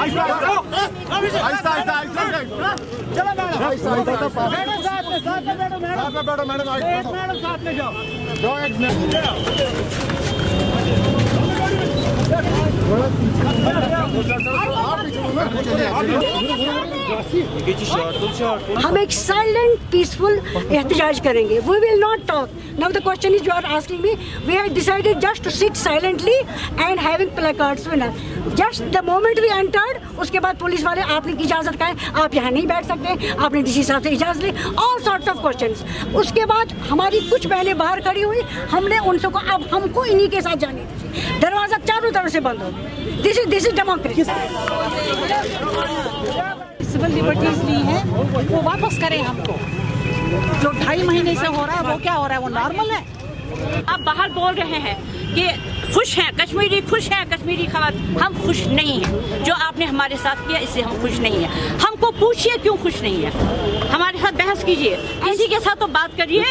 आहिस्ता आहिस्ता आहिस्ता चलो madam madam साथ में साथ में बैठो मैडम साथ में बैठो मैडम एक मैडम साथ में जाओ जाओ एक मिनट हम एक साइलेंट पीसफुल एहतजाज करेंगे। We will not talk now the question is you are asking me we have decided just to sit silently and having placards us just the moment we entered उसके बाद police वाले, आपने की इजाज़त का है आप यहाँ नहीं बैठ सकते। आपने डीसी साहब से इजाज़त ली। ऑल सॉर्ट्स ऑफ़ क्वेश्चन उसके बाद हमारी कुछ बहनें बाहर खड़ी हुई। हमने उनसे को अब हमको इन्हीं के साथ जाने दीजिए। चारों तरफ़ से बंद हो this is this is democracy civil liberties ली है वो वापस करें हमको जो ढाई महीने से हो रहा है वो क्या हो रहा है? वो नॉर्मल है? आप बाहर बोल रहे हैं कि खुश हैं कश्मीरी खुश हैं कश्मीरी खबर। हम खुश नहीं हैं। जो आपने हमारे साथ किया इससे हम खुश नहीं हैं। हमको पूछिए क्यों खुश नहीं है? हमारे साथ बहस कीजिए। किसी के साथ तो बात करिए।